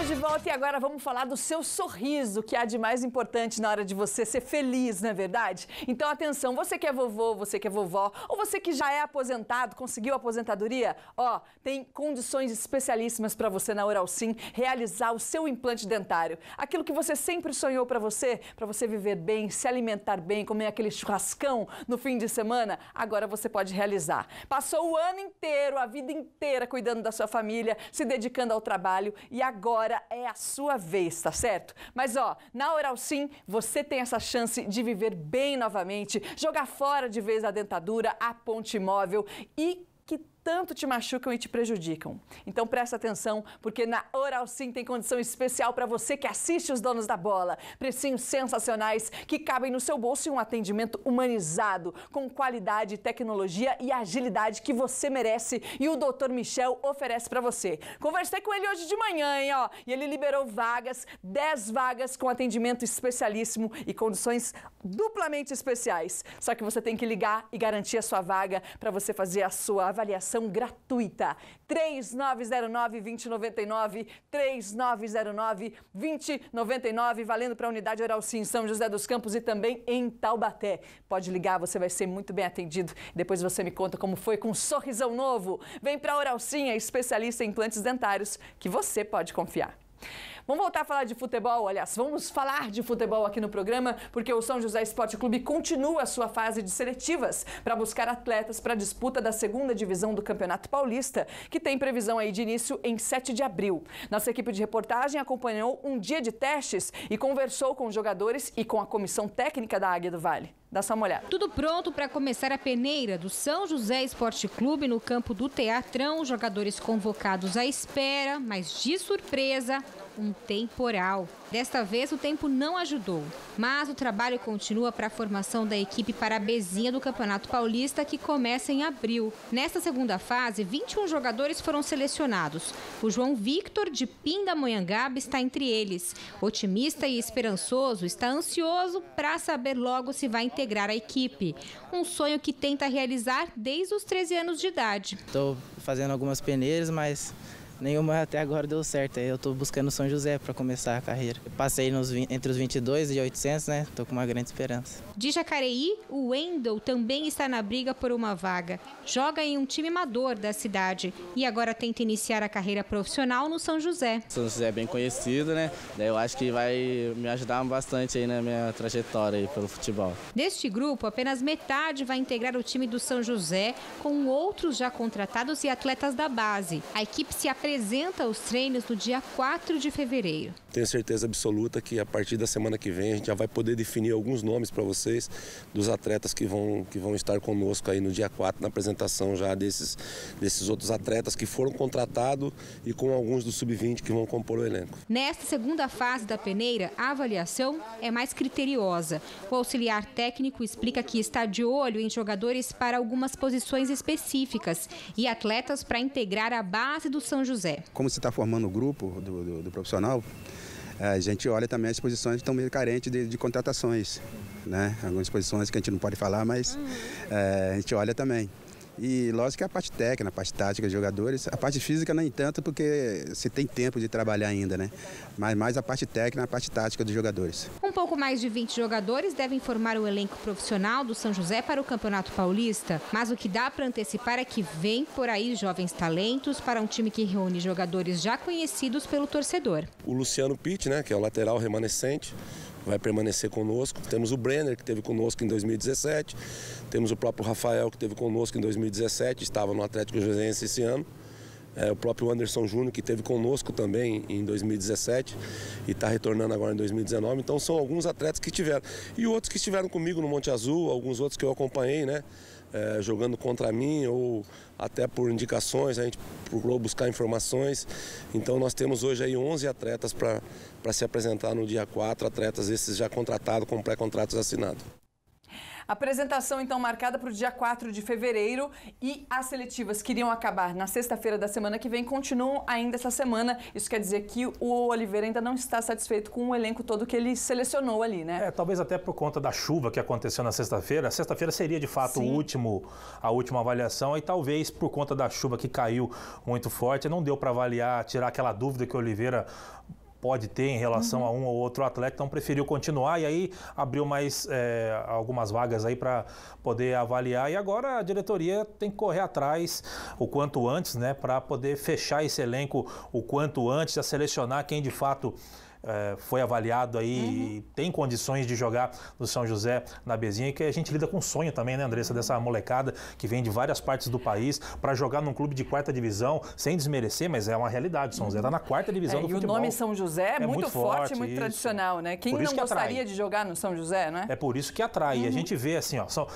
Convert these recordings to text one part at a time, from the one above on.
Estamos de volta e agora vamos falar do seu sorriso, que há de mais importante na hora de você ser feliz, não é verdade? Então atenção, você que é vovô, você que é vovó, ou você que já é aposentado, conseguiu aposentadoria, ó, tem condições especialíssimas para você na Oral Sim realizar o seu implante dentário. Aquilo que você sempre sonhou para você, para você viver bem, se alimentar bem, comer aquele churrascão no fim de semana, agora você pode realizar. Passou o ano inteiro, a vida inteira cuidando da sua família, se dedicando ao trabalho e agora é a sua vez, tá certo? Mas ó, na Oral Sim, você tem essa chance de viver bem novamente, jogar fora de vez a dentadura, a ponte móvel e tanto te machucam e te prejudicam. Então presta atenção, porque na Oral Sim tem condição especial para você que assiste os donos da bola. Precinhos sensacionais que cabem no seu bolso e um atendimento humanizado, com qualidade, tecnologia e agilidade que você merece e o Dr. Michel oferece para você. Conversei com ele hoje de manhã, hein, ó, e ele liberou vagas, 10 vagas com atendimento especialíssimo e condições duplamente especiais. Só que você tem que ligar e garantir a sua vaga para você fazer a sua avaliação gratuita. 3909-2099, 3909-2099, valendo para a unidade Oral Sim, São José dos Campos e também em Taubaté. Pode ligar, você vai ser muito bem atendido. Depois você me conta como foi com um sorrisão novo. Vem para a Oral Sim, a especialista em implantes dentários, que você pode confiar. Vamos voltar a falar de futebol, aliás, vamos falar de futebol aqui no programa, porque o São José Esporte Clube continua a sua fase de seletivas para buscar atletas para a disputa da segunda divisão do Campeonato Paulista, que tem previsão aí de início em 7 de abril. Nossa equipe de reportagem acompanhou um dia de testes e conversou com os jogadores e com a comissão técnica da Águia do Vale. Dá só uma olhada. Tudo pronto para começar a peneira do São José Esporte Clube no campo do Teatrão. Jogadores convocados à espera, mas de surpresa, um temporal. Desta vez o tempo não ajudou, mas o trabalho continua para a formação da equipe para a Bezinha do Campeonato Paulista que começa em abril. Nesta segunda fase, 21 jogadores foram selecionados. O João Victor de Pindamonhangaba está entre eles. Otimista e esperançoso, está ansioso para saber logo se vai integrar a equipe. Um sonho que tenta realizar desde os 13 anos de idade. Estou fazendo algumas peneiras, mas nenhuma até agora deu certo. Eu estou buscando São José para começar a carreira. Eu passei nos, entre os 22 e 800, né? Estou com uma grande esperança. De Jacareí, o Wendel também está na briga por uma vaga. Joga em um time amador da cidade e agora tenta iniciar a carreira profissional no São José. São José é bem conhecido, né? Eu acho que vai me ajudar bastante aí na minha trajetória aí pelo futebol. Deste grupo, apenas metade vai integrar o time do São José, com outros já contratados e atletas da base. A equipe se apresenta apresenta os treinos no dia 4 de fevereiro. Tenho certeza absoluta que a partir da semana que vem a gente já vai poder definir alguns nomes para vocês dos atletas que vão, que vão estar conosco aí no dia 4 na apresentação já desses, desses outros atletas que foram contratados e com alguns do sub-20 que vão compor o elenco. Nesta segunda fase da peneira, a avaliação é mais criteriosa. O auxiliar técnico explica que está de olho em jogadores para algumas posições específicas e atletas para integrar a base do São José. Como você está formando o grupo do, do, do, profissional, a gente olha também as posições que estão meio carentes de, de contratações. Né? Algumas posições que a gente não pode falar, mas é, a gente olha também. E lógico que a parte técnica, a parte tática dos jogadores, a parte física nem tanto porque você tem tempo de trabalhar ainda, né? Mas mais a parte técnica, a parte tática dos jogadores. Um pouco mais de 20 jogadores devem formar o elenco profissional do São José para o Campeonato Paulista, mas o que dá para antecipar é que vem por aí jovens talentos para um time que reúne jogadores já conhecidos pelo torcedor. O Luciano Pitt, né, que é o lateral remanescente, vai permanecer conosco. Temos o Brenner, que esteve conosco em 2017. Temos o próprio Rafael, que esteve conosco em 2017, estava no Atlético Joseense esse ano. É, o próprio Anderson Júnior, que esteve conosco também em 2017 e está retornando agora em 2019. Então são alguns atletas que tiveram. E outros que estiveram comigo no Monte Azul, alguns outros que eu acompanhei, né? É, jogando contra mim ou até por indicações, a gente procurou buscar informações. Então nós temos hoje aí 11 atletas para se apresentar no dia 4, atletas esses já contratados com pré-contratos assinados. Apresentação então marcada para o dia 4 de fevereiro e as seletivas que iriam acabar na sexta-feira da semana que vem continuam ainda essa semana. Isso quer dizer que o Oliveira ainda não está satisfeito com o elenco todo que ele selecionou ali, né? É, talvez até por conta da chuva que aconteceu na sexta-feira. Sexta-feira seria de fato o último, a última avaliação e talvez por conta da chuva que caiu muito forte, não deu para avaliar, tirar aquela dúvida que o Oliveira pode ter em relação uhum. a um ou outro atleta, então preferiu continuar e aí abriu mais é, algumas vagas aí para poder avaliar e agora a diretoria tem que correr atrás o quanto antes, né, para poder fechar esse elenco o quanto antes, a selecionar quem de fato é, foi avaliado aí uhum. tem condições de jogar no São José na Bezinha e que a gente lida com sonho também, né, Andressa, dessa molecada que vem de várias partes do país para jogar num clube de quarta divisão, sem desmerecer, mas é uma realidade. São José está na quarta divisão é, do e futebol. o nome São José é, é muito, muito, forte, muito isso. tradicional, né? Quem não que gostaria de jogar no São José, né? É por isso que atrai. Uhum. E a uhum. gente vê assim, ó, são uh,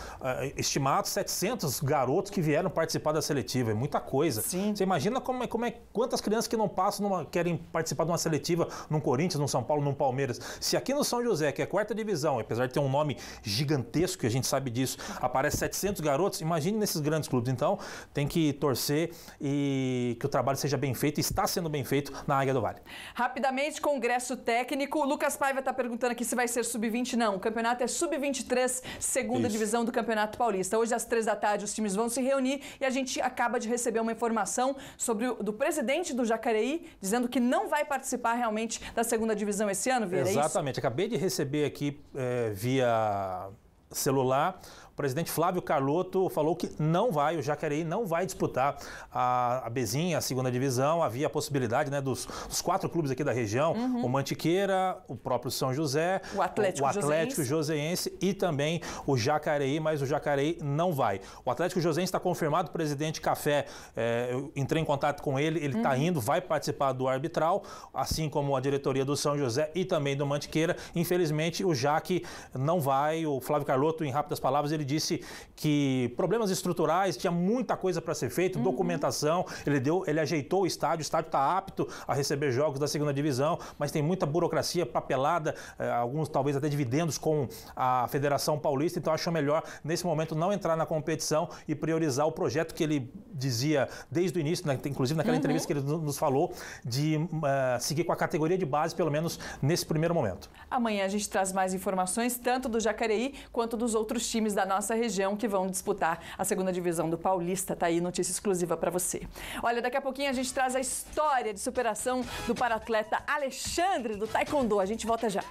estimados 700 garotos que vieram participar da seletiva, é muita coisa. Sim. Você imagina como é, como é quantas crianças que não passam numa, querem participar de uma seletiva num Corinthians, num São Paulo, num Palmeiras. Se aqui no São José, que é quarta divisão, apesar de ter um nome gigantesco, e a gente sabe disso, aparece 700 garotos, imagine nesses grandes clubes. Então, tem que torcer e que o trabalho seja bem feito, e está sendo bem feito na Águia do Vale. Rapidamente, congresso técnico. O Lucas Paiva está perguntando aqui se vai ser sub-20. Não, o campeonato é sub-23, segunda Isso. divisão do Campeonato Paulista. Hoje, às três da tarde, os times vão se reunir e a gente acaba de receber uma informação sobre o, do presidente do Jacareí, dizendo que não vai participar realmente da segunda divisão esse ano. Vieira, é Exatamente. É Acabei de receber aqui é, via celular o presidente Flávio Carlotto falou que não vai, o Jacareí não vai disputar a, a Bezinha, a segunda divisão. Havia a possibilidade né, dos, dos quatro clubes aqui da região, uhum. o Mantiqueira, o próprio São José, o Atlético, o, o Atlético Joseense. Joseense e também o Jacareí, mas o Jacareí não vai. O Atlético Joseense está confirmado, o presidente Café, é, eu entrei em contato com ele, ele está uhum. indo, vai participar do arbitral, assim como a diretoria do São José e também do Mantiqueira. Infelizmente, o Jaque não vai, o Flávio Carlotto, em rápidas palavras, ele ele disse que problemas estruturais, tinha muita coisa para ser feito, uhum. documentação, ele deu, ele ajeitou o estádio, o estádio está apto a receber jogos da segunda divisão, mas tem muita burocracia, papelada, eh, alguns talvez até dividendos com a Federação Paulista, então achou melhor nesse momento não entrar na competição e priorizar o projeto que ele dizia desde o início, né, inclusive naquela uhum. entrevista que ele nos falou, de uh, seguir com a categoria de base, pelo menos nesse primeiro momento. Amanhã a gente traz mais informações, tanto do Jacareí quanto dos outros times da nossa região que vão disputar a segunda divisão do Paulista. Tá aí notícia exclusiva para você. Olha, daqui a pouquinho a gente traz a história de superação do paratleta Alexandre do Taekwondo. A gente volta já.